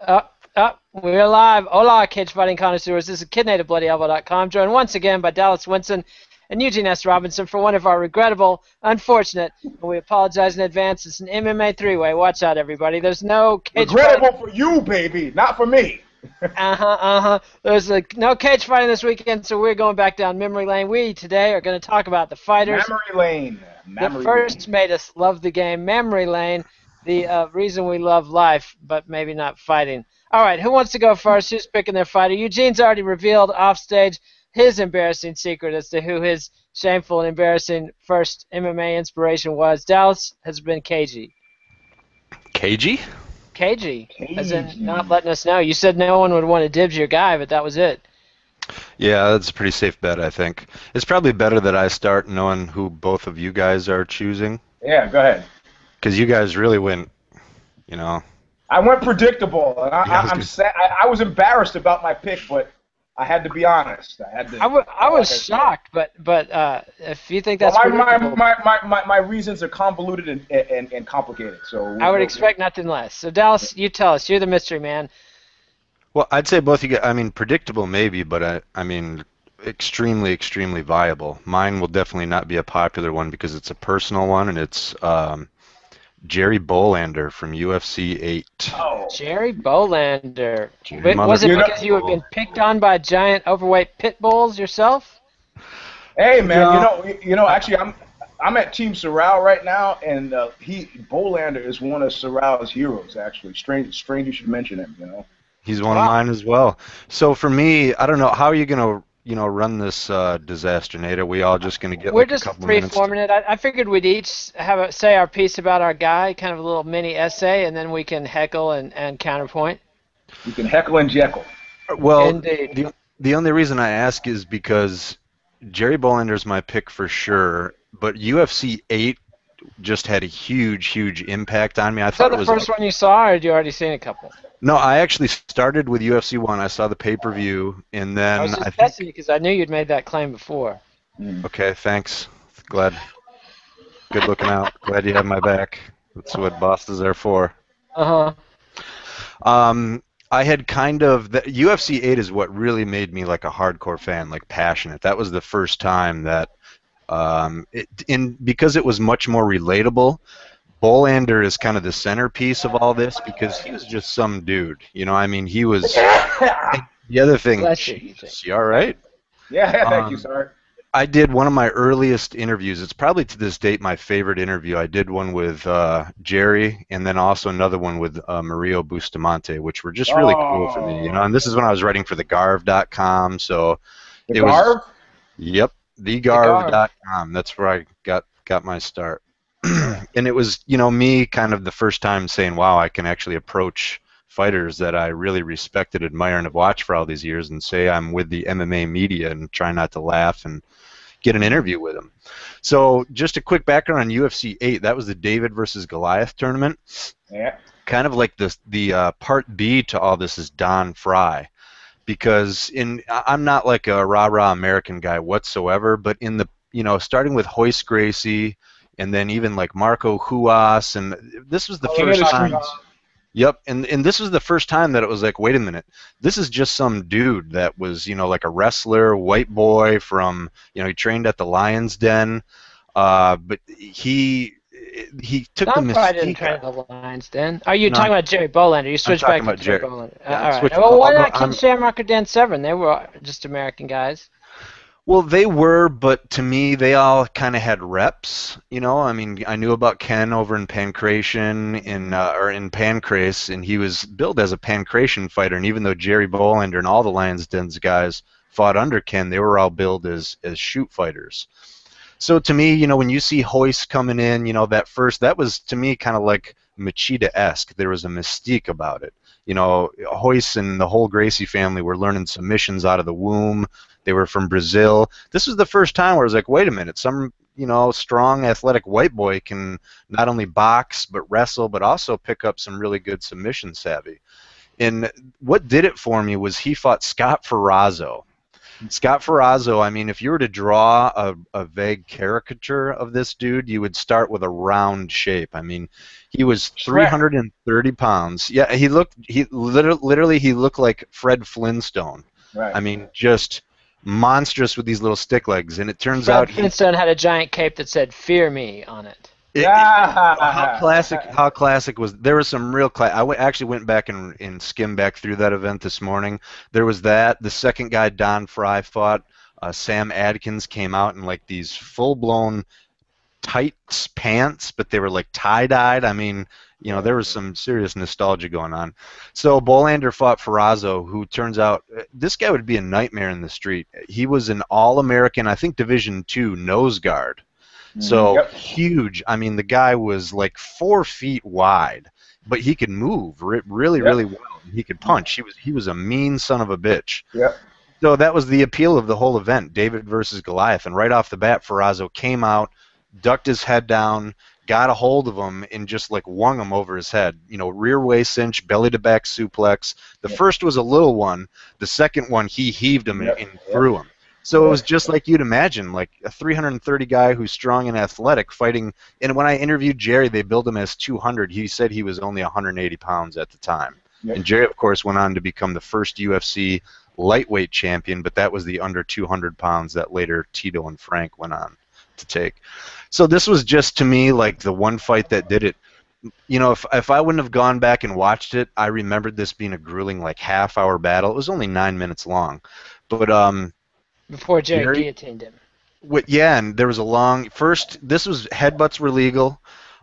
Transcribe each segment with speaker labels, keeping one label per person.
Speaker 1: Up, up, we're live. Hola, cage fighting connoisseurs. This is Kid Nate of BloodyElbow.com, joined once again by Dallas Winston and Eugene S. Robinson for one of our regrettable, unfortunate, and we apologize in advance. It's an MMA three-way. Watch out, everybody. There's no cage
Speaker 2: Regrettable
Speaker 1: fighting.
Speaker 2: for you, baby, not for me.
Speaker 1: Uh-huh, uh-huh. There's a, no cage fighting this weekend, so we're going back down memory lane. We today are going to talk about the fighters
Speaker 2: Memory lane.
Speaker 1: that
Speaker 2: Memory
Speaker 1: first
Speaker 2: lane.
Speaker 1: made us love the game, memory lane, the uh, reason we love life, but maybe not fighting. All right, who wants to go first? Who's picking their fighter? Eugene's already revealed off stage his embarrassing secret as to who his shameful and embarrassing first MMA inspiration was. Dallas has been cagey.
Speaker 3: Cagey?
Speaker 1: Cagey, as in not letting us know. You said no one would want to dibs your guy, but that was it.
Speaker 3: Yeah, that's a pretty safe bet, I think. It's probably better that I start knowing who both of you guys are choosing,
Speaker 2: Yeah, go ahead.
Speaker 3: Because you guys really went, you know.
Speaker 2: I went predictable, and I,
Speaker 3: Yeah, I
Speaker 2: I,
Speaker 3: was
Speaker 2: I'm sad. I, I was embarrassed about my pick, but I had to be honest. I had to.
Speaker 1: I, w- I
Speaker 2: like
Speaker 1: was
Speaker 2: said.
Speaker 1: shocked, but but uh, if you think
Speaker 2: Well,
Speaker 1: that's
Speaker 2: my, my,
Speaker 1: predictable,
Speaker 2: my, my, my, my reasons are convoluted and, and, and complicated. So
Speaker 1: I would expect nothing less. So Dallas, you tell us. You're the mystery man.
Speaker 3: Well, I'd say both you guys, I mean, predictable maybe, but I, I mean, extremely, extremely viable. Mine will definitely not be a popular one because it's a personal one, and it's um, Jerry Bohlander from UFC 8.
Speaker 2: Oh,
Speaker 1: Jerry Bohlander.
Speaker 3: Jerry
Speaker 1: was it because you had been picked on by giant overweight pit bulls yourself?
Speaker 2: hey man,
Speaker 3: Yeah.
Speaker 2: you know, you know, actually, I'm I'm at Team Sorrel right now, and uh, he Bohlander is one of Sorrel's heroes. Actually, strange, strange you should mention him. You know.
Speaker 3: He's one
Speaker 1: Wow.
Speaker 3: of mine as well. So for me, I don't know how are you gonna, you know, run this uh, disaster, Nate? Are we all just gonna get
Speaker 1: We're
Speaker 3: like
Speaker 1: just
Speaker 3: a couple
Speaker 1: free
Speaker 3: minutes? to-
Speaker 1: forming it. I, I figured we'd each have a, say our piece about our guy, kind of a little mini essay, and then we can heckle and, and counterpoint.
Speaker 2: You can heckle and jekyll.
Speaker 3: Well,
Speaker 1: Indeed.
Speaker 3: the the only reason I ask is because Jerry Bohlander's my pick for sure, but UFC 8 just had a huge, huge impact on me. I
Speaker 1: Is that
Speaker 3: thought it
Speaker 1: the
Speaker 3: was
Speaker 1: first one you saw, or had you already seen a couple?
Speaker 3: no. I actually started with UFC 1. I saw the pay per view, and then
Speaker 1: I was just
Speaker 3: I think
Speaker 1: testing because I knew you'd made that claim before.
Speaker 3: okay, thanks. Glad. Good looking out. Glad you have my back. That's what bosses are for.
Speaker 1: Uh huh.
Speaker 3: Um, I had kind of the UFC 8 is what really made me like a hardcore fan, like passionate. That was the first time that, um, it, in because it was much more relatable. Bohlander is kind of the centerpiece of all this because he was just some dude. You know, I mean, he was. The other thing,
Speaker 1: Bless you,
Speaker 3: Jesus, you all right?
Speaker 2: Yeah, thank you,
Speaker 3: Um,
Speaker 2: sir.
Speaker 3: I did one of my earliest interviews. It's probably to this date my favorite interview. I did one with uh, Jerry, and then also another one with uh, Murilo Bustamante, which were just really cool for me. You know, and this is when I was writing for thegarv.com. So,
Speaker 2: The
Speaker 3: it was-
Speaker 2: Garv?
Speaker 3: yep, thegarv.com. That's where I got got my start. and it was, you know, me kind of the first time saying, "Wow, I can actually approach." fighters that I really respected, admire, and have watched for all these years, and say I'm with the MMA media and try not to laugh and get an interview with them. So, just a quick background on UFC 8. That was the David versus Goliath tournament.
Speaker 2: Yeah.
Speaker 3: Kind of like the the uh, part B to all this is Don Frye, because in I'm not like a rah rah American guy whatsoever, but in the you know starting with Royce Gracie. And then even like Marco Ruas, and this was the
Speaker 2: of
Speaker 3: first time. Yep, and and this was the first time that it was like, wait a minute, this is just some dude that was, you know, like a wrestler, white boy from, you know, he trained at the Lions Den, uh, but he he took
Speaker 1: Don
Speaker 3: the
Speaker 1: Frye didn't at the Lions Den. Are you
Speaker 3: No.
Speaker 1: talking about Jerry Bohlander? You switched back to Jerry
Speaker 3: Jerry-
Speaker 1: Bohlander.
Speaker 3: yeah,
Speaker 1: Uh, all right. Well, why not Ken Shamrock or Dan Severn? They were just American guys.
Speaker 3: Well, they were, but to me, they all kind of had reps. You know, I mean, I knew about Ken over in Pancration in uh, or in Pancrase, and he was billed as a Pancration fighter. And even though Jerry Bohlander and all the Lions Den's guys fought under Ken, they were all billed as as shoot fighters. So to me, you know, when you see Royce coming in, you know, that first, that was to me kind of like Machida-esque. There was a mystique about it. You know, Royce and the whole Gracie family were learning submissions out of the womb. They were from Brazil. This was the first time where I was like, wait a minute, some you know strong, athletic white boy can not only box but wrestle, but also pick up some really good submission savvy. And what did it for me was he fought Scott Ferrozzo. Scott Ferrozzo, I mean, if you were to draw a, a vague caricature of this dude, you would start with a round shape. I mean, he was 330 pounds. Yeah, he looked, he literally, literally he looked like Fred Flintstone.
Speaker 2: Right.
Speaker 3: I mean, just monstrous with these little stick legs. And it turns
Speaker 1: Fred
Speaker 3: out he,
Speaker 1: Flintstone had a giant cape that said "Fear Me" on it.
Speaker 3: It- how classic how classic was there was some real cla- I w- actually went back and, and skimmed back through that event this morning. There was that the second guy don frye fought uh, sam adkins came out in like these full-blown tight pants but they were like tie-dyed. I mean you know there was some serious nostalgia going on. So bohlander fought Ferrozzo, who turns out uh, this guy would be a nightmare in the street. He was an all-american i think division two nose guard Mm-hmm. so
Speaker 2: Yep.
Speaker 3: huge. I mean, the guy was like four feet wide, but he could move re- really,
Speaker 2: Yep.
Speaker 3: really well. He could punch. He was he was a mean son of a bitch.
Speaker 2: Yep.
Speaker 3: So that was the appeal of the whole event, David versus Goliath. And right off the bat, Ferrozzo came out, ducked his head down, got a hold of him, and just like wung him over his head. You know, rear waist cinch, belly to back suplex. The
Speaker 2: Yep.
Speaker 3: first was a little one. The second one, he heaved him and, and threw him. So it was just like you'd imagine, like a 330 guy who's strong and athletic fighting. And when I interviewed Jerry, they billed him as 200. He said he was only 180 pounds at the time.
Speaker 2: Yep.
Speaker 3: And Jerry, of course, went on to become the first UFC lightweight champion, but that was the under 200 pounds that later Tito and Frank went on to take. So this was just to me like the one fight that did it. You know, if if I wouldn't have gone back and watched it, I remembered this being a grueling like half hour battle. It was only nine minutes long, but um,
Speaker 1: Before Jerry,
Speaker 3: Jerry?
Speaker 1: guillotined him.
Speaker 3: Wh- yeah, and there was a long first. This was headbutts were legal.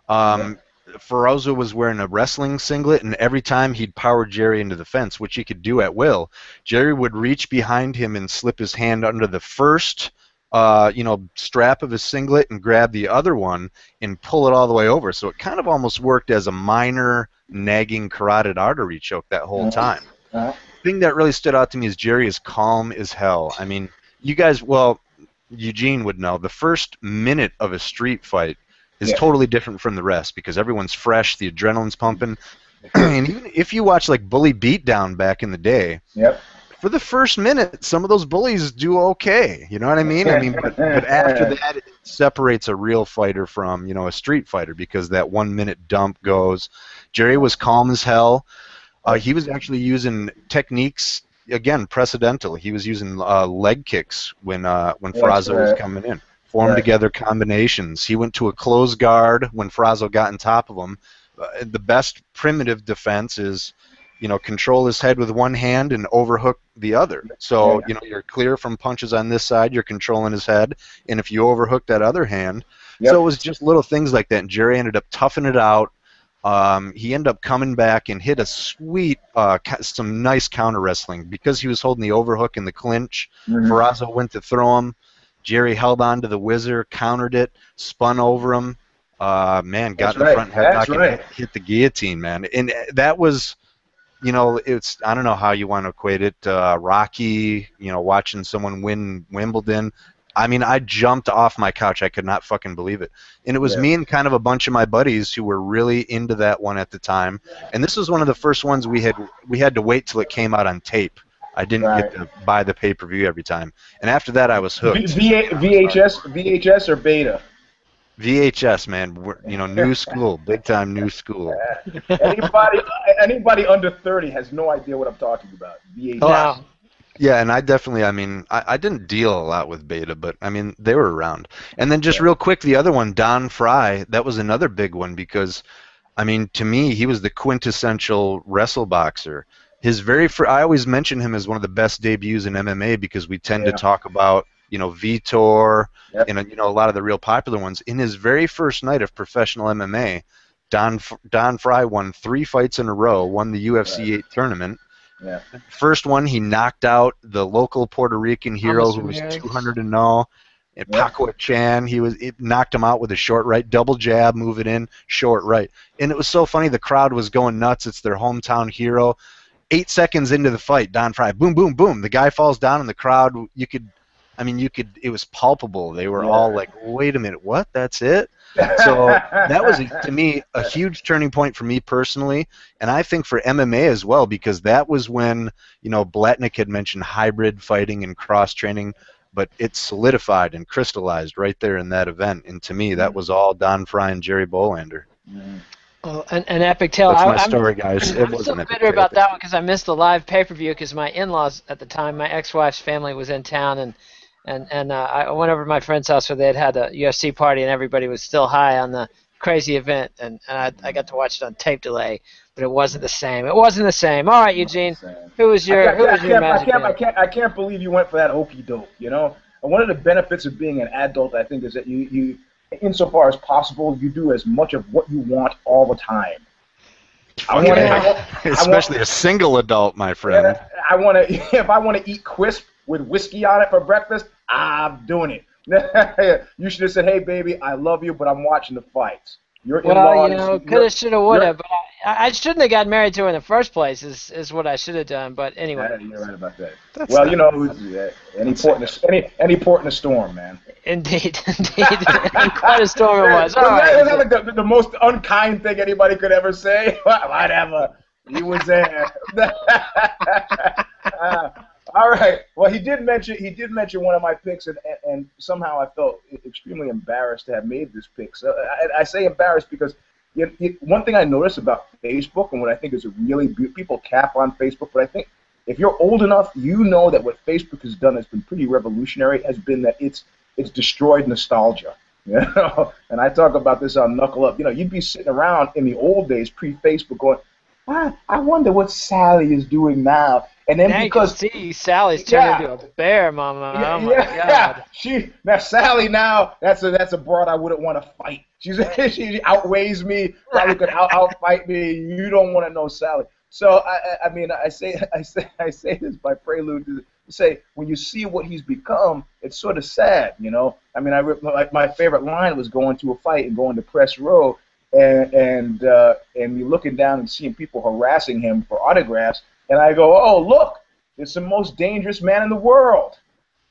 Speaker 3: Um, Ferozzo was wearing a wrestling singlet, and every time he'd power Jerry into the fence, which he could do at will, Jerry would reach behind him and slip his hand under the first, uh, you know, strap of his singlet and grab the other one and pull it all the way over. So it kind of almost worked as a minor nagging carotid artery choke that whole time
Speaker 2: Uh-huh.
Speaker 3: thing that really stood out to me is Jerry is calm as hell. I mean, you guys, well, Eugene would know. The first minute of a street fight is
Speaker 2: Yeah.
Speaker 3: totally different from the rest because everyone's fresh, the adrenaline's pumping. and even if you watch like Bully Beatdown back in the day,
Speaker 2: Yep.
Speaker 3: for the first minute, some of those bullies do okay. You know what I mean? I mean, but, but after that, it separates a real fighter from you know a street fighter because that one minute dump goes. Jerry was calm as hell. Uh, he was actually using techniques again precedental. He was using uh, leg kicks when uh, when
Speaker 2: That's
Speaker 3: Ferrozzo was coming in. Formed
Speaker 2: Right.
Speaker 3: together combinations. He went to a close guard when Ferrozzo got on top of him. Uh, the best primitive defense is you know, control his head with one hand and overhook the other. So,
Speaker 2: Yeah.
Speaker 3: you know, you're clear from punches on this side, you're controlling his head, and if you overhook that other hand.
Speaker 2: Yep.
Speaker 3: So it was just little things like that, and Jerry ended up toughing it out. Um, he ended up coming back and hit a sweet, uh, some nice counter wrestling because he was holding the overhook in the clinch. Ferrozzo went to throw him. Jerry held on to the whizzer, countered it, spun over him. Uh, man, got
Speaker 2: That's
Speaker 3: in the
Speaker 2: right.
Speaker 3: front head
Speaker 2: That's
Speaker 3: and
Speaker 2: right.
Speaker 3: hit, hit the guillotine, man. And uh, that was, you know, it's I don't know how you want to equate it. Uh, Rocky, you know, watching someone win Wimbledon. I mean, I jumped off my couch. I could not fucking believe it. And it was
Speaker 2: Yeah.
Speaker 3: me and kind of a bunch of my buddies who were really into that one at the time. And this was one of the first ones we had we had to wait till it came out on tape. I didn't get to buy the pay per view every time. And after that, I was hooked.
Speaker 2: V- VHS, VHS or Beta?
Speaker 3: VHS, man. We're, you know, new school, big time new school.
Speaker 2: Anybody, anybody under thirty has no idea what I'm talking about. VHS.
Speaker 3: Oh,
Speaker 1: Now,
Speaker 3: Yeah, and I definitely, I mean, I, I didn't deal a lot with Beta, but I mean, they were around. And then just real quick, the other one, Don Frye, that was another big one because, I mean, to me, he was the quintessential wrestle boxer. His very, fir- I always mention him as one of the best debuts in MMA because we tend
Speaker 2: Yeah.
Speaker 3: to talk about, you know, Vitor
Speaker 2: Yep.
Speaker 3: and uh, you know a lot of the real popular ones. In his very first night of professional MMA, Don F- Don Frye won three fights in a row, won the UFC 8 tournament.
Speaker 2: Yeah.
Speaker 3: First one, he knocked out the local Puerto Rican hero who was 200 and 0. And
Speaker 2: Yeah.
Speaker 3: Paco Chan, he was it knocked him out with a short right, double jab, move it in, short right. And it was so funny. The crowd was going nuts. It's their hometown hero. Eight seconds into the fight, Don Frye, boom, boom, boom. The guy falls down, and the crowd, you could, I mean, you could. It was palpable. They were yeah. all like, "Wait a minute, what? That's it." So that was to me a huge turning point for me personally, and I think for MMA as well because that was when you know Blatnick had mentioned hybrid fighting and cross training, but it solidified and crystallized right there in that event. And to me, that mm. was all Don Frye and Jerry Bohlander.
Speaker 1: Mm. Well, an, an epic tale.
Speaker 3: That's my I, story, guys.
Speaker 1: It I'm still bitter about that one because I missed the live pay per view because my in-laws at the time, my ex-wife's family was in town, and and and uh, I went over to my friend's house where they had had a UFC party, and everybody was still high on the crazy event, and, and I, I got to watch it on tape delay, but it wasn't the same. It wasn't the same. All right, Eugene, who was your who was your
Speaker 2: magic I can't, I can't I can't believe you went for that okey doke. You know, and one of the benefits of being an adult, I think, is that you you insofar as possible, you do as much of what you want all the time.
Speaker 3: I want to, especially want, a single adult, my friend.
Speaker 2: I want to, if I want to eat crisp with whiskey on it for breakfast, I'm doing it. you should have said, "Hey, baby, I love you, but I'm watching the fights."
Speaker 1: Your well, you know, coulda, shoulda, woulda, but I, I, shouldn't have got married to her in the first place. Is is what I should have done. But anyway,
Speaker 2: yeah, you're right about that. That's well, you know, any port in a, any any port in a storm, man.
Speaker 1: Indeed, indeed, quite a storm it was. All
Speaker 2: right. That, like the, the most unkind thing anybody could ever say. Whatever, he was there. uh, all right. Well, he did mention he did mention one of my picks, and, and, somehow I felt extremely embarrassed to have made this pick. So I, I say embarrassed because one thing I notice about Facebook, and what I think is really people cap on Facebook, but I think if you're old enough, you know that what Facebook has done has been pretty revolutionary. Has been that it's it's destroyed nostalgia. You know, and I talk about this on Knuckle Up. You know, you'd be sitting around in the old days, pre-Facebook, going, ah, I wonder what Sally is doing now. And then
Speaker 1: now
Speaker 2: because
Speaker 1: you can see Sally's turned yeah, into a bear, Mama. Yeah, oh yeah.
Speaker 2: She now Sally now that's a that's a broad I wouldn't want to fight. She's she outweighs me. Probably could out outfight me. You don't want to know Sally. So I I mean I say I say I say this by prelude to say when you see what he's become, it's sort of sad, you know. I mean I my, my favorite line was going to a fight and going to press row and and uh, and me looking down and seeing people harassing him for autographs and I go, oh, look, it's the most dangerous man in the world.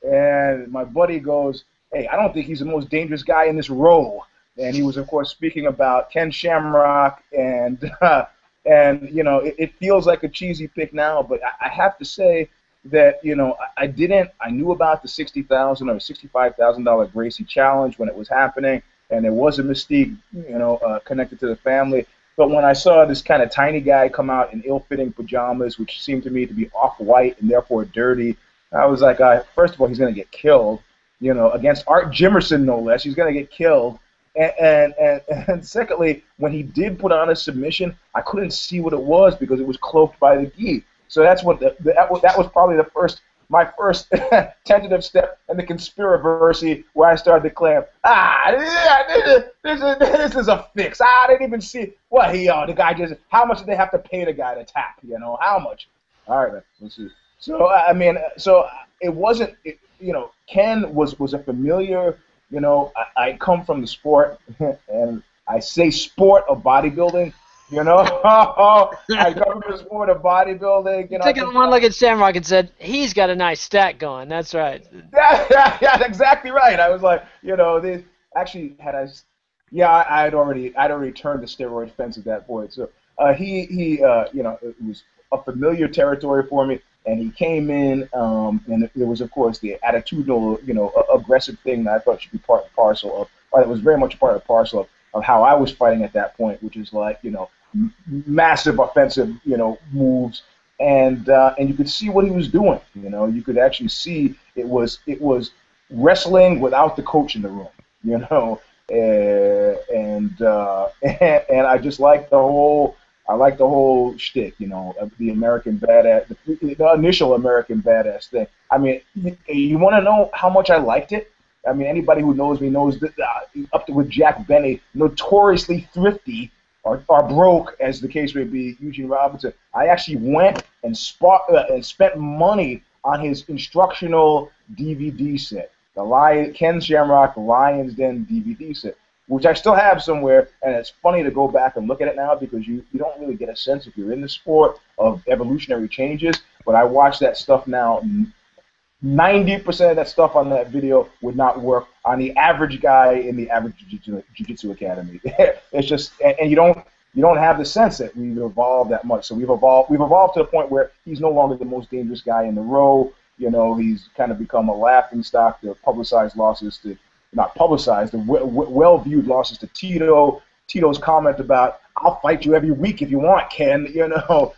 Speaker 2: And my buddy goes, hey, I don't think he's the most dangerous guy in this row. And he was, of course, speaking about Ken Shamrock, and uh, and you know, it, it, feels like a cheesy pick now, but I, I have to say that you know, I, I didn't. I knew about the sixty thousand or sixty-five thousand dollar Gracie challenge when it was happening, and there was a mystique, you know, uh, connected to the family. But when I saw this kind of tiny guy come out in ill-fitting pajamas, which seemed to me to be off-white and therefore dirty, I was like, uh, first of all, he's going to get killed, you know, against Art Jimmerson, no less. He's going to get killed. And, and, and, and secondly, when he did put on a submission, I couldn't see what it was because it was cloaked by the gi. So that's what the, that, was, that was probably the first my first tentative step in the conspiracy where I started to claim, ah, this, this, is, this is a fix. I didn't even see what he, uh, the guy just, how much did they have to pay the guy to tap, you know, how much? All right, let's see. So, I mean, so it wasn't, it, you know, Ken was, was a familiar, you know, I, I come from the sport, and I say sport of bodybuilding you know, I come from the sport of bodybuilding. You know,
Speaker 1: taking one look at Shamrock and said he's got a nice stack going. That's right.
Speaker 2: Yeah, yeah, yeah, exactly right. I was like, you know, they actually had I, yeah, I, had already, I'd already turned the steroid fence at that point. So uh, he, he, uh, you know, it was a familiar territory for me, and he came in, um, and there was, of course, the attitudinal, you know, aggressive thing that I thought should be part and parcel of, or it was very much part and parcel of, of how I was fighting at that point, which is like, you know, massive offensive, you know, moves, and uh, and you could see what he was doing. You know, you could actually see it was it was wrestling without the coach in the room. You know, uh, and uh, and, and I just like the whole. I like the whole shtick, you know, the American badass, the, the initial American badass thing. I mean, you, you want to know how much I liked it? I mean, anybody who knows me knows that uh, up to with Jack Benny, notoriously thrifty or, or broke, as the case may be, Eugene Robinson. I actually went and, spot, uh, and spent money on his instructional DVD set, the Lion, Ken Shamrock Lions Den DVD set, which I still have somewhere. And it's funny to go back and look at it now because you, you don't really get a sense if you're in the sport of evolutionary changes. But I watch that stuff now 90% of that stuff on that video would not work on the average guy in the average jiu-jitsu academy. it's just, and, you don't, you don't have the sense that we've evolved that much. So we've evolved, we've evolved to the point where he's no longer the most dangerous guy in the row. You know, he's kind of become a laughing stock. The publicized losses to, not publicized, the well-viewed losses to Tito. Tito's comment about, "I'll fight you every week if you want, Ken." You know,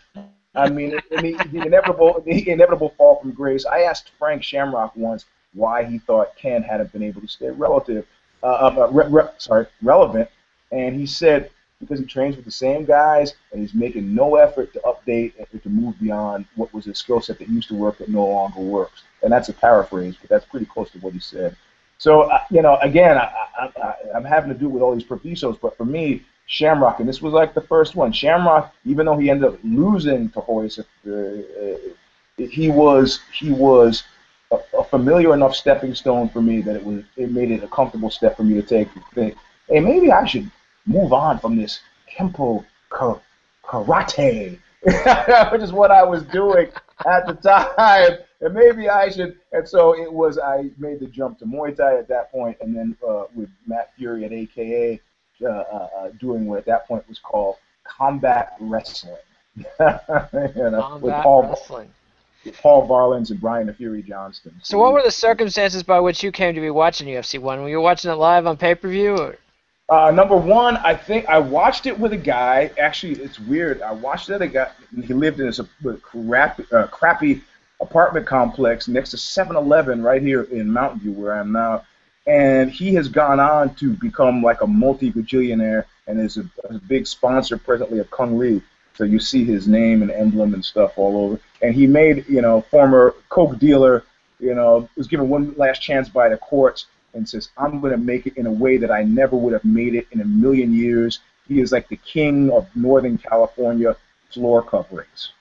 Speaker 2: I mean, the, the, inevitable, the inevitable fall from grace. I asked Frank Shamrock once why he thought Ken hadn't been able to stay relative, uh, uh, re, re, sorry, relevant, and he said because he trains with the same guys and he's making no effort to update and to move beyond what was a skill set that used to work that no longer works. And that's a paraphrase, but that's pretty close to what he said. So, uh, you know, again, I, I, I, am having to do with all these provisos, but for me, Shamrock, and this was like the first one. Shamrock, even though he ended up losing to Royce, uh, uh, he was he was a, a, familiar enough stepping stone for me that it was it made it a comfortable step for me to take think, hey, maybe I should move on from this Kempo karate, which is what I was doing at the time, and maybe I should. And so it was. I made the jump to Muay Thai at that point, and then uh, with Matt Furey at AKA uh, uh, uh, doing what at that point was called combat wrestling. you know,
Speaker 1: combat with Paul, wrestling.
Speaker 2: Paul Varelans and Brian the Fury Johnston.
Speaker 1: So, what were the circumstances by which you came to be watching UFC one? Were you watching it live on pay per view?
Speaker 2: Uh, number one, I think I watched it with a guy. Actually, it's weird. I watched it. A guy. He lived in this crappy, uh, crappy apartment complex next to 7-Eleven right here in Mountain View, where I am now and he has gone on to become like a multi-bajillionaire and is a, a, big sponsor presently of Kung Le. So you see his name and emblem and stuff all over. And he made, you know, former coke dealer, you know, was given one last chance by the courts and says, I'm going to make it in a way that I never would have made it in a million years. He is like the king of Northern California floor coverings.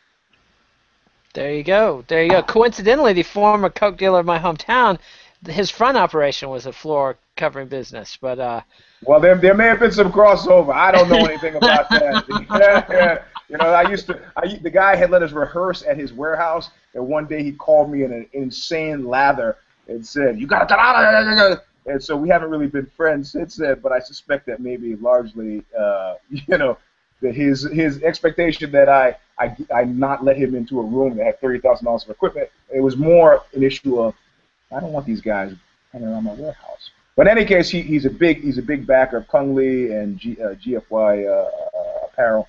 Speaker 1: There you go. There you go. Coincidentally, the former coke dealer of my hometown his front operation was a floor covering business, but uh.
Speaker 2: Well, there, there may have been some crossover. I don't know anything about that. You know, I used to. I, the guy had let us rehearse at his warehouse, and one day he called me in an insane lather and said, "You got to." And so we haven't really been friends since then. But I suspect that maybe largely, uh, you know, that his his expectation that I I I not let him into a room that had thirty thousand dollars of equipment. It was more an issue of I don't want these guys hanging around my warehouse. But in any case, he, he's a big he's a big backer of Kung Le and G, uh, GFY uh, uh, apparel,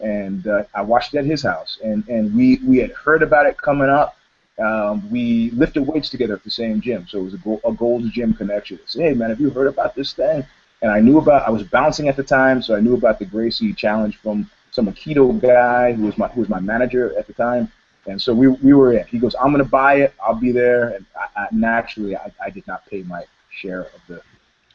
Speaker 2: and uh, I watched it at his house, and, and we, we had heard about it coming up. Um, we lifted weights together at the same gym, so it was a, go- a Gold's Gym connection. I said, hey man, have you heard about this thing? And I knew about I was bouncing at the time, so I knew about the Gracie challenge from some Aikido guy who was my who was my manager at the time. And so we, we were in. He goes, I'm going to buy it. I'll be there. And I, I, naturally, I, I did not pay my share of the,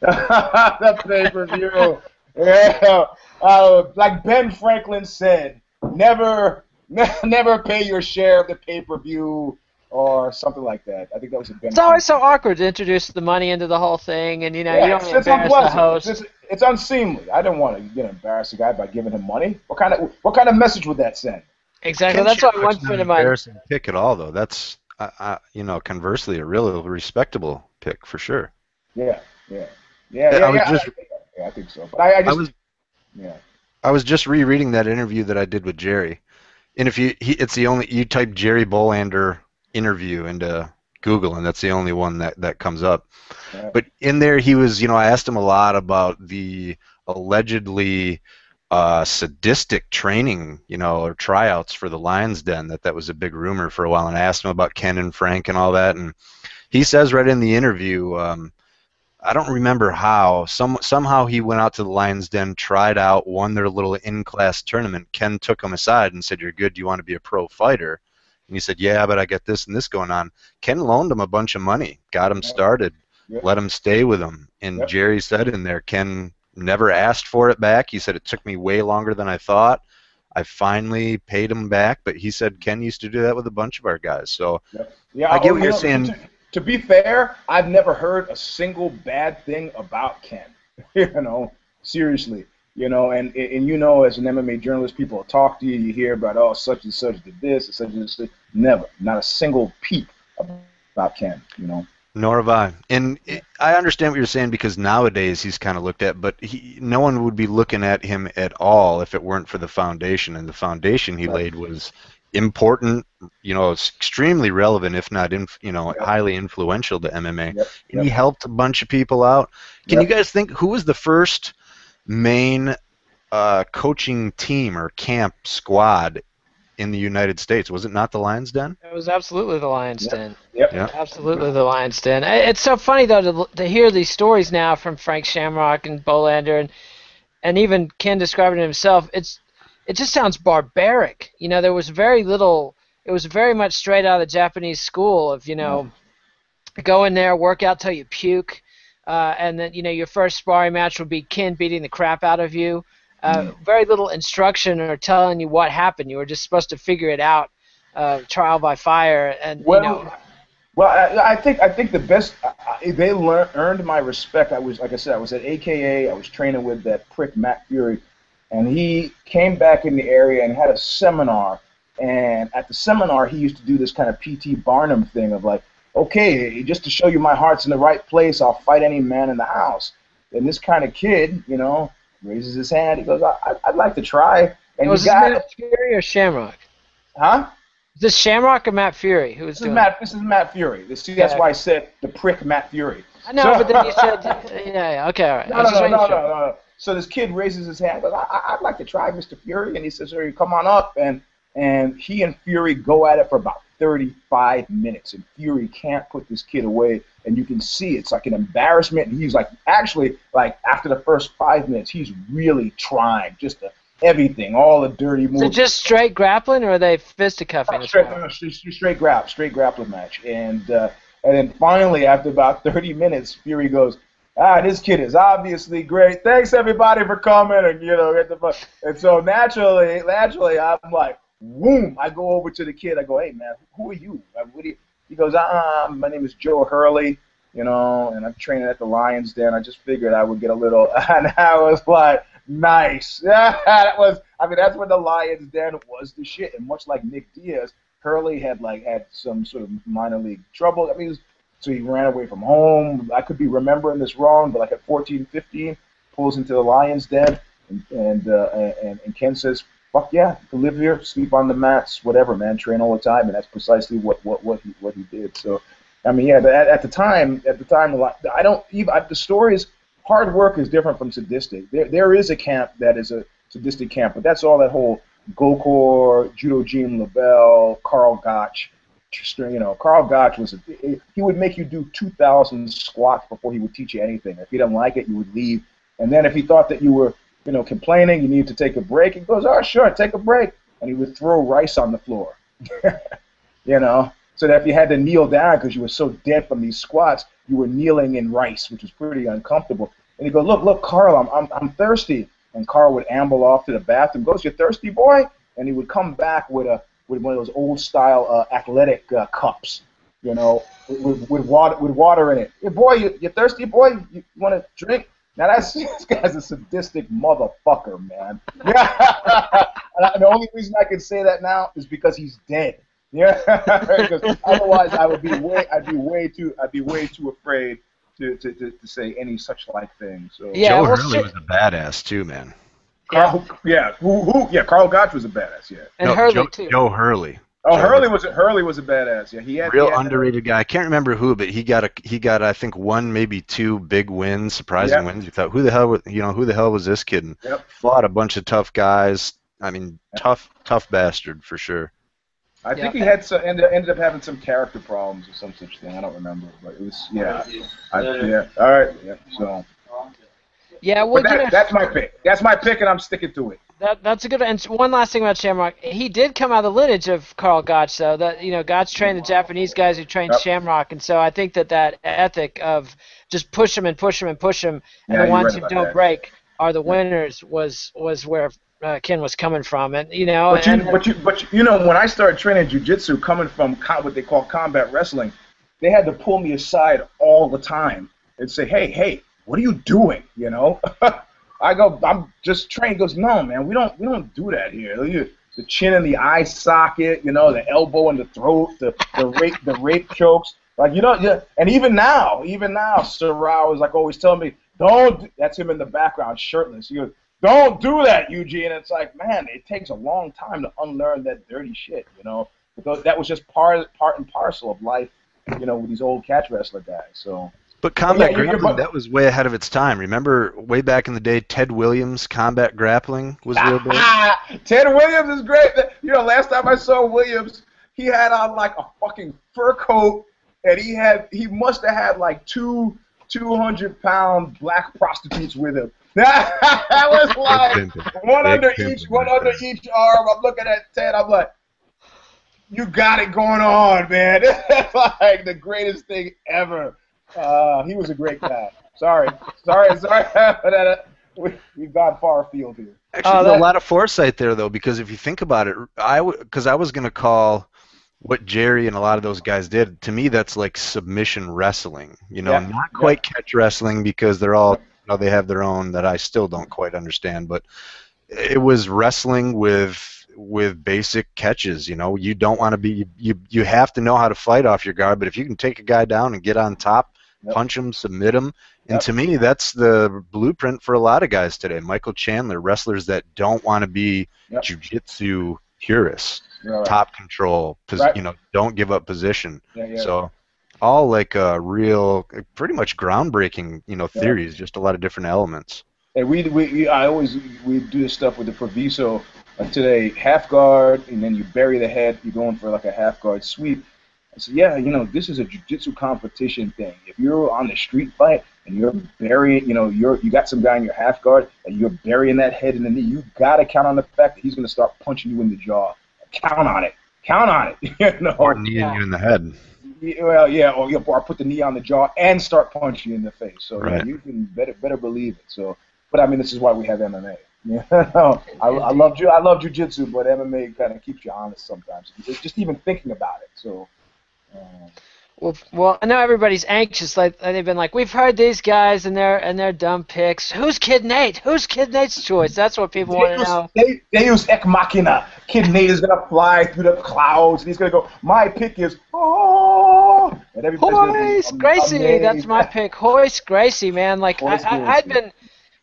Speaker 2: the pay per view. Yeah. Uh, like Ben Franklin said, never never pay your share of the pay per view or something like that. I think that was a Ben.
Speaker 1: It's always so awkward to introduce the money into the whole thing, and you know yeah, you don't it's, embarrass the host.
Speaker 2: It's, it's unseemly. I didn't want to you know, embarrass the guy by giving him money. What kind of what kind of message would that send?
Speaker 1: Exactly. That's why one friend of mine.
Speaker 3: Embarrassing pick at all, though. That's uh, uh, you know, conversely, a really respectable pick for sure.
Speaker 2: Yeah, yeah, yeah. yeah I was yeah, just. I, yeah, I think so. But I, I just. I was, yeah.
Speaker 3: I was just rereading that interview that I did with Jerry, and if you, he, it's the only you type Jerry Bohlander interview into Google, and that's the only one that that comes up. Yeah. But in there, he was, you know, I asked him a lot about the allegedly uh, sadistic training, you know, or tryouts for the Lions Den. That that was a big rumor for a while, and I asked him about Ken and Frank and all that, and he says right in the interview, um, I don't remember how. Some somehow he went out to the Lions Den, tried out, won their little in-class tournament. Ken took him aside and said, "You're good. Do you want to be a pro fighter?" And he said, "Yeah, but I got this and this going on." Ken loaned him a bunch of money, got him started, let him stay with him, and yep. Jerry said in there, Ken never asked for it back. He said it took me way longer than I thought. I finally paid him back, but he said Ken used to do that with a bunch of our guys. So
Speaker 2: yep. yeah, I
Speaker 3: get oh, what you're know, saying.
Speaker 2: To, to, be fair, I've never heard a single bad thing about Ken. you know, seriously. You know, and and you know, as an MMA journalist, people talk to you. You hear about oh, such and such did this, and such and such. Never, not a single peep about about Ken. You know.
Speaker 3: Nor have I. And it, I understand what you're saying because nowadays he's kind of looked at, but he, no one would be looking at him at all if it weren't for the foundation. And the foundation he laid was important, you know, it's extremely relevant, if not, in, you know,
Speaker 2: Yep.
Speaker 3: highly influential to MMA.
Speaker 2: Yep,
Speaker 3: And he helped a bunch of people out. Can
Speaker 2: Yep.
Speaker 3: you guys think who was the first main uh, coaching team or camp squad in the United States? Was it not the Lions Den?
Speaker 1: It was absolutely the Lions
Speaker 2: Yep.
Speaker 1: Den.
Speaker 2: Yep.
Speaker 3: Yeah.
Speaker 1: Absolutely the Lions Den. It's so funny though to, to hear these stories now from Frank Shamrock and Bohlander and and even Ken describing it himself. It's it just sounds barbaric. You know, there was very little. It was very much straight out of the Japanese school of you know, go in there, work out till you puke, uh, and then you know your first sparring match would be Ken beating the crap out of you. Uh, very little instruction or telling you what happened. You were just supposed to figure it out, uh, trial by fire, and
Speaker 2: Well,
Speaker 1: you know.
Speaker 2: well, I, I think I think the best I, they lear, earned my respect. I was like I said, I was at AKA. I was training with that prick Matt Furey, and he came back in the area and had a seminar. And at the seminar, he used to do this kind of PT Barnum thing of like, okay, just to show you my heart's in the right place, I'll fight any man in the house. And this kind of kid, you know, raises his hand. He goes, I, I'd like to try. And oh,
Speaker 1: was
Speaker 2: you
Speaker 1: this
Speaker 2: got,
Speaker 1: Matt Furey or Shamrock?
Speaker 2: huh?
Speaker 1: Is this Shamrock or Matt Furey? Who was
Speaker 2: This is
Speaker 1: doing
Speaker 2: Matt. This is Matt Furey. This, see, that's
Speaker 1: Yeah.
Speaker 2: why I said the prick Matt
Speaker 1: Furey. I know,
Speaker 2: So-
Speaker 1: but then you said, yeah, yeah, okay, all right.
Speaker 2: No, no, no,
Speaker 1: making
Speaker 2: no, no, no. So this kid raises his hand. Goes, I, I'd like to try Mr. Furey, and he says, "Sir, you come on up." And and he and Furey go at it for about 35 minutes, and Furey can't put this kid away, and you can see it's like an embarrassment. And he's like, actually, like after the first five minutes, he's really trying just to, everything, all the dirty moves.
Speaker 1: it just straight grappling, or are they fisticuffing? as
Speaker 2: straight, no, no, straight, grab, straight grappling match, and uh, and then finally after about 30 minutes, Furey goes, ah, this kid is obviously great. Thanks everybody for coming, and you know, get the fu-" and so naturally, naturally, I'm like, boom, I go over to the kid, I go, hey man, who are you? Uh, What you? He goes, ah, my name is Joe Hurley. You know, and I'm training at the Lions Den. I just figured I would get a little, and I was like, nice. That was. I mean, that's when the Lions Den was the shit. And much like Nick Diaz, Hurley had like had some sort of minor league trouble. I mean, so he ran away from home. I could be remembering this wrong, but like at 14, 15, pulls into the Lions Den, and and uh, and, and Ken says, "Fuck yeah, live here, sleep on the mats, whatever, man. Train all the time." And that's precisely what what what he what he did. So, I mean, yeah, at, at the time, at the time, I don't even I, the stories. Hard work is different from sadistic. There there is a camp that is a sadistic camp, but that's all that whole Gokor, Judo Gene LeBell, Karl Gotch. You know, Karl Gotch was a, he would make you do 2,000 squats before he would teach you anything. If he didn't like it, you would leave. And then if he thought that you were, you know, complaining, you need to take a break, he goes, "Oh, sure, take a break," and he would throw rice on the floor. you know, so that if you had to kneel down because you were so dead from these squats, you were kneeling in rice, which was pretty uncomfortable. And he'd go, "Look, look, Karl, I'm, I'm, I'm thirsty." And Karl would amble off to the bathroom, goes, "You thirsty, boy?" And he would come back with a with one of those old style uh, athletic uh, cups, you know, with, with water with water in it. Hey, boy, you, you thirsty, boy? You want to drink? Now that's this guy's a sadistic motherfucker, man. Yeah. and I- the only reason I can say that now is because he's dead. Yeah. because otherwise, I would be way, I'd be way too, I'd be way too afraid to, to, to, to say any such like thing. So
Speaker 1: Yeah,
Speaker 3: Joe Hurley
Speaker 1: shit.
Speaker 3: was a badass too, man.
Speaker 2: Karl, yeah, who, who, yeah, Karl Gotch was a badass. Yeah.
Speaker 1: And
Speaker 3: No,
Speaker 1: Hurley
Speaker 3: Joe,
Speaker 1: too.
Speaker 3: Joe Hurley.
Speaker 2: Oh, Hurley was a, Hurley was a badass. Yeah, he had
Speaker 3: real
Speaker 2: he had-
Speaker 3: underrated guy. I can't remember who, but he got a he got I think one maybe two big wins, surprising
Speaker 2: Yeah.
Speaker 3: wins. You thought who the hell was you know who the hell was this kid? And
Speaker 2: Yep.
Speaker 3: Fought a bunch of tough guys. I mean, tough tough bastard for sure.
Speaker 2: I think he had some, ended, ended up having some character problems or some such thing. I don't remember, but it was yeah. I, yeah. All right. Yeah. So,
Speaker 1: Yeah, well,
Speaker 2: but
Speaker 1: you
Speaker 2: that,
Speaker 1: know,
Speaker 2: that's my pick. That's my pick, and I'm sticking to it.
Speaker 1: That, that's a good. And one last thing about Shamrock, he did come out of the lineage of Karl Gotch, though. That you know, Gotch trained the Japanese guys who trained
Speaker 2: Yep.
Speaker 1: Shamrock, and so I think that that ethic of just push them and push them and push them, and
Speaker 2: Yeah,
Speaker 1: the ones who don't
Speaker 2: that.
Speaker 1: break are the winners was was where uh, Ken was coming from, and you know,
Speaker 2: But you,
Speaker 1: and,
Speaker 2: but you, but you, you know, when I started training jujitsu, coming from co- what they call combat wrestling, they had to pull me aside all the time and say, "Hey, hey, what are you doing?" You know. I go, I'm just trained. He goes, no, man, we don't, we don't do that here. The chin in the eye socket, you know, the elbow in the throat, the, the rape, the rape chokes. Like you know, yeah. And even now, even now, Sarao is like always telling me, "Don't." do-" That's him in the background, shirtless. He goes, "Don't do that, Eugene." And it's like, man, it takes a long time to unlearn that dirty shit, you know. Because that was just part part and parcel of life, you know, with these old catch wrestler guys. So
Speaker 3: But combat
Speaker 2: yeah,
Speaker 3: grappling, that was way ahead of its time. Remember, way back in the day, Ted Williams combat grappling was real big.
Speaker 2: Ted Williams is great. You know, last time I saw Williams, he had on like a fucking fur coat, and he had he must have had like two two hundred pound black prostitutes with him. That was like one under each, one under each arm. I'm looking at Ted. I'm like, you got it going on, man. Like the greatest thing ever. Uh, he was a great guy. Sorry, sorry, sorry. but, uh, we, we've gone far afield here.
Speaker 3: Actually, there's
Speaker 1: that-
Speaker 3: a lot of foresight there, though, because if you think about it, I because I was gonna call what Jerry and a lot of those guys did. To me, that's like submission wrestling. You know,
Speaker 2: Yeah,
Speaker 3: not
Speaker 2: yeah.
Speaker 3: quite catch wrestling because they're all you know they have their own that I still don't quite understand. But it was wrestling with with basic catches. You know, you don't want to be you you have to know how to fight off your guard. But if you can take a guy down and get on top,
Speaker 2: Yep.
Speaker 3: punch him, submit him. And
Speaker 2: Yep.
Speaker 3: to me, that's the blueprint for a lot of guys today. Michael Chandler, wrestlers that don't want to be
Speaker 2: Yep.
Speaker 3: jujitsu purists,
Speaker 2: You're
Speaker 3: top control, pos-
Speaker 2: Right.
Speaker 3: you know, don't give up position.
Speaker 2: Yeah, yeah.
Speaker 3: So, all like uh, real, pretty much groundbreaking, you know,
Speaker 2: Yeah.
Speaker 3: theories. Just a lot of different elements.
Speaker 2: And we, we, we I always we do this stuff with the proviso. Like today, half guard, and then you bury the head. You're going for like a half guard sweep. I said, yeah, you know, this is a jiu-jitsu competition thing. If you're on the street fight and you're burying, you know, you're you got some guy in your half guard and you're burying that head in the knee, you gotta count on the fact that he's gonna start punching you in the jaw. Count on it. Count on it. you know.
Speaker 3: Or kneeing
Speaker 1: Yeah.
Speaker 3: you in the head.
Speaker 2: Yeah, Well, yeah, or, or put the knee on the jaw and start punching you in the face. So yeah, you can better better believe it. So, but I mean, this is why we have MMA. Yeah, I, I love ju- I love jujitsu, but MMA kind of keeps you honest sometimes. Just just even thinking about it. So,
Speaker 1: Well, well, I know everybody's anxious. Like they've been like, we've heard these guys and their and their dumb picks. Who's Kid Nate? Who's Kid Nate's choice? That's what people want to
Speaker 2: Deus,
Speaker 1: know.
Speaker 2: De- Deus Ex Machina. Kid Nate is gonna fly through the clouds, and he's gonna go. My pick is oh, and everybody's gonna be Royce
Speaker 1: Gracie,
Speaker 2: amazed.
Speaker 1: that's my pick. Royce Gracie, man. Like I,
Speaker 2: Royce
Speaker 1: I, I'd
Speaker 2: Gracie.
Speaker 1: been,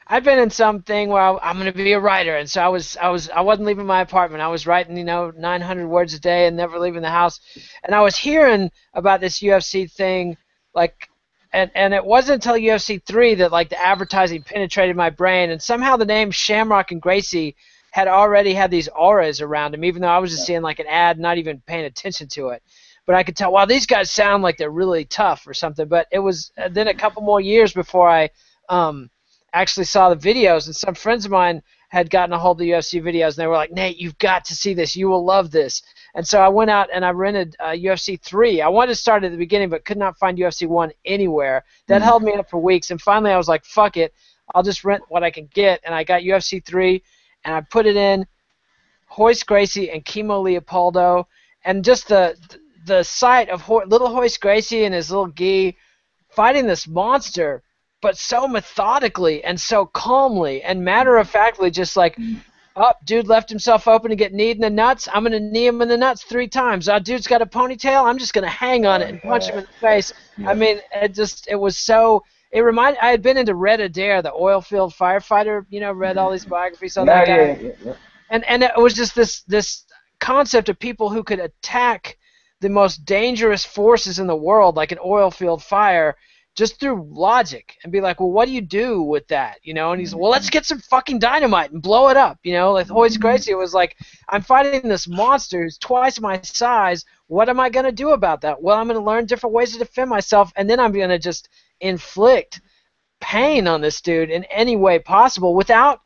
Speaker 1: I'd been in something where I, I'm gonna be a writer, and so I was, I was, I wasn't leaving my apartment. I was writing, you know, 900 words a day and never leaving the house. And I was hearing about this UFC thing, like, and and it wasn't until UFC three that like the advertising penetrated my brain, and somehow the name Shamrock and Gracie had already had these auras around him, even though I was just seeing like an ad, not even paying attention to it but I could tell, wow, these guys sound like they're really tough or something. But it was uh, then a couple more years before I um, actually saw the videos, and some friends of mine had gotten a hold of the UFC videos, and they were like, Nate, you've got to see this. You will love this. And so I went out and I rented uh, UFC 3. I wanted to start at the beginning, but could not find UFC 1 anywhere. That
Speaker 2: Mhm.
Speaker 1: held me up for weeks, and finally I was like, fuck it, I'll just rent what I can get. And I got UFC 3, and I put it in Royce Gracie and Kimo Leopoldo, and just the the sight of Ho- little Royce Gracie and his little gi fighting this monster, but so methodically and so calmly and matter of factly, just like, oh, dude left himself open to get kneed in the nuts. I'm gonna knee him in the nuts three times. Oh, dude's got a ponytail. I'm just gonna hang on it and punch him in the face. I mean, it just it was so. It reminded. I had been into Red Adair, the oil field firefighter. You know, read all these mm-hmm. biographies on
Speaker 2: yeah,
Speaker 1: that guy
Speaker 2: yeah, yeah, yeah.
Speaker 1: and and it was just this this concept of people who could attack the most dangerous forces in the world, like an oil field fire, just through logic, and be like, well, what do you do with that, you know? And he's, like, well, let's get some fucking dynamite and blow it up, you know? Like Royce mm-hmm. Gracie was like, I'm fighting this monster who's twice my size. What am I gonna do about that? Well, I'm gonna learn different ways to defend myself, and then I'm gonna just inflict pain on this dude in any way possible without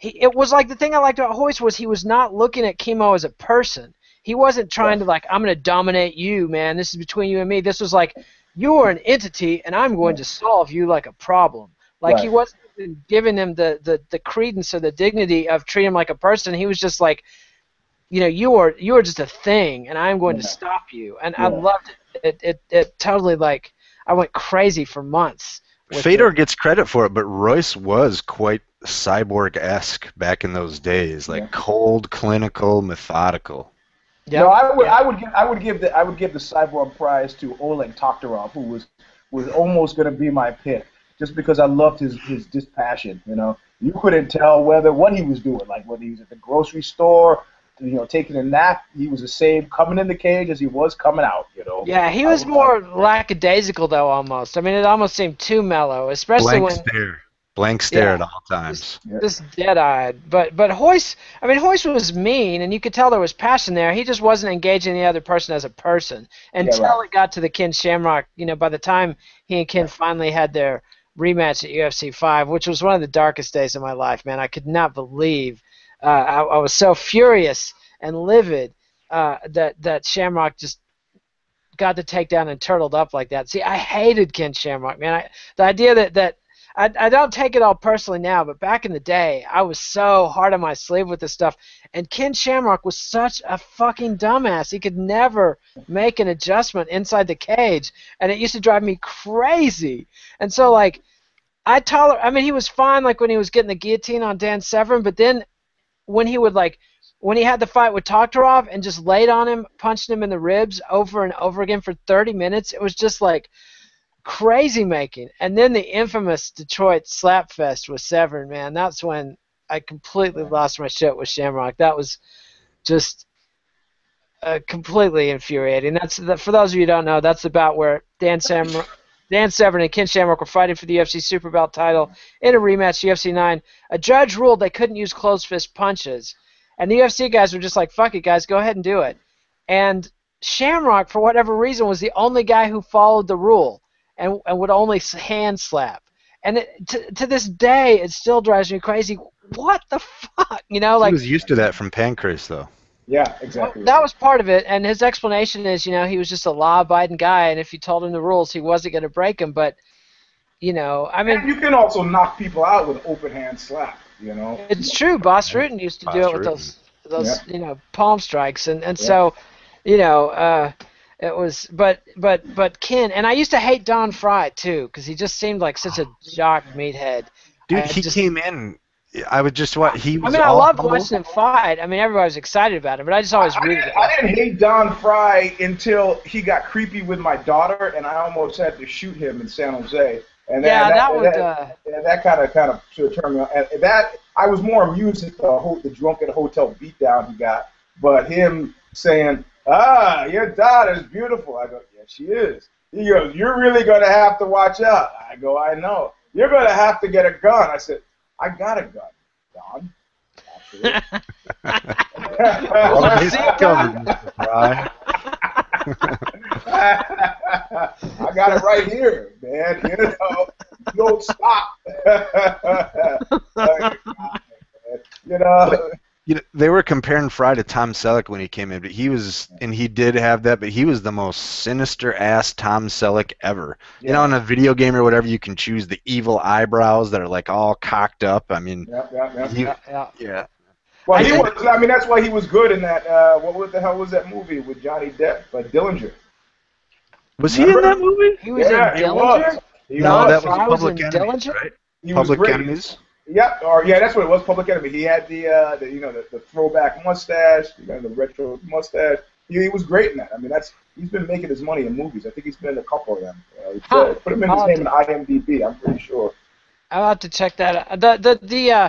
Speaker 1: he, it was like the thing I liked about Royce was he was not looking at Kimo as a person. He wasn't trying to like I'm going to dominate you, man. This is between you and me. This was like you are an entity and I'm going to solve you like a problem. Like he wasn't giving him the, the the credence or the dignity of treating him like a person. He was just like you know, you are you are just a thing and I'm going to stop you. And I loved it. It it it totally like I went crazy for months.
Speaker 3: Fedor
Speaker 1: it.
Speaker 3: gets credit for it, but Royce was quite cyborg esque back in those days, like
Speaker 2: Yeah.
Speaker 3: cold, clinical, methodical.
Speaker 1: Yeah.
Speaker 4: No, I would,
Speaker 1: yeah.
Speaker 4: I would, give, I would give the, I would give the Cyborg prize to Oleg Taktarov, who was, was almost going to be my pick, just because I loved his, his dispassion. You know, you couldn't tell whether what he was doing, like whether he was at the grocery store, you know, taking a nap. He was the same coming in the cage as he was coming out. You know.
Speaker 1: Yeah, he was
Speaker 4: would-
Speaker 1: more lackadaisical though, almost. I mean, it almost seemed too mellow, especially
Speaker 3: Blank
Speaker 1: when
Speaker 3: stare. Blank stare
Speaker 1: Yeah.
Speaker 3: at all times.
Speaker 1: just dead-eyed. But but Royce, I mean, Royce was mean, and you could tell there was passion there. He just wasn't engaging the other person as a person until
Speaker 4: right.
Speaker 1: it got to the Ken Shamrock. You know, by the time he and Ken finally had their rematch at UFC five, which was one of the darkest days of my life, man. I could not believe. Uh, I, I was so furious and livid uh, that that Shamrock just got the takedown and turtled up like that. See, I hated Ken Shamrock, man. I, the idea that that I, I don't take it all personally now, but back in the day, I was so hard on my sleeve with this stuff. And Ken Shamrock was such a fucking dumbass. He could never make an adjustment inside the cage, and it used to drive me crazy. And so, like, I tolerate. I mean, he was fine, like when he was getting the guillotine on Dan Severn, but then when he would like when he had the fight with Taktarov and just laid on him, punched him in the ribs over and over again for 30 minutes, it was just like crazy making. And then the infamous Detroit slapfest with Severn, man, that's when I completely lost my shit with Shamrock. That was just uh, completely infuriating. That's the, for those of you who don't know, that's about where Dan Sam. Dan Severn and Ken Shamrock were fighting for the UFC Super Belt title in a rematch, UFC 9. A judge ruled they couldn't use closed fist punches, and the UFC guys were just like, "Fuck it, guys, go ahead and do it." And Shamrock, for whatever reason, was the only guy who followed the rule and, and would only hand slap. And it, to, to this day, it still drives me crazy. What the fuck, you know? like.
Speaker 3: he
Speaker 1: Like
Speaker 3: was used to that from Pancrase, though.
Speaker 4: Yeah, exactly.
Speaker 1: that was part of it, and his explanation is, you know, he was just a law-abiding guy, and if you told him the rules, he wasn't going to break them. But, you know, I mean,
Speaker 2: And you can also knock people out with open hand slap. You know.
Speaker 1: It's true. Bas Rutten used to do
Speaker 3: Bas
Speaker 1: it with
Speaker 3: Rutten.
Speaker 1: those those you know palm strikes, and and so you know uh, it was. But but but Ken and I used to hate Don Frye too because he just seemed like such a jock meathead.
Speaker 3: Dude, he
Speaker 1: just-
Speaker 3: came in. I would just what he was.
Speaker 1: I mean, I
Speaker 3: all
Speaker 1: loved
Speaker 3: humble.
Speaker 1: watching him fight. I mean, everybody was excited about him, but I just always
Speaker 2: I
Speaker 1: rooted
Speaker 2: didn't, I didn't hate Don Frye until he got creepy with my daughter, and I almost had to shoot him in San Jose. And
Speaker 1: Yeah,
Speaker 2: that,
Speaker 1: that would,
Speaker 2: that,
Speaker 1: uh,
Speaker 2: yeah, that kind of kind of sort of turned me on. And that I was more amused at the ho- the drunken hotel beatdown he got, but him saying, "Ah, your daughter's beautiful," I go, "Yeah, she is." He goes, "You're really gonna have to watch out." I go, "I know. You're gonna have to get a gun." I said, "I got a gun, Don." Actually.
Speaker 3: Well, he's covered,
Speaker 2: I got it right here, man. You know, don't stop. You know,
Speaker 3: they were comparing Frye to Tom Selleck when he came in, but he was, and he did have that, but he was the most sinister ass Tom Selleck ever. You know, in a video game or whatever, you can choose the evil eyebrows that are like all cocked up. I mean,
Speaker 2: Yep, yep, yep.
Speaker 3: he,
Speaker 1: yeah, yeah.
Speaker 3: yeah.
Speaker 2: Well, he was. I mean, that's why he was good in that. Uh, what, what the hell was that movie with Johnny Depp? But Dillinger.
Speaker 3: Was he in that movie?
Speaker 1: He was
Speaker 2: yeah,
Speaker 1: in
Speaker 2: he
Speaker 1: Dillinger.
Speaker 2: was. He
Speaker 3: No,
Speaker 1: Don
Speaker 3: that
Speaker 2: was.
Speaker 3: was
Speaker 1: Frye was
Speaker 3: Public
Speaker 1: in
Speaker 3: Enemies,
Speaker 1: Dillinger?
Speaker 3: right?
Speaker 2: He was
Speaker 3: Public
Speaker 2: great.
Speaker 3: Enemies.
Speaker 2: Yep, or yeah, that's what it was. Public Enemy. He had the, uh, the you know, the, the throwback mustache, you know, the retro mustache. He, he was great in that. I mean, that's he's been making his money in movies. I think he's been in a couple of them. Uh, put him in his
Speaker 1: I'll
Speaker 2: name in IMDb. I'm pretty sure.
Speaker 1: I'll have to check that out. The the the uh,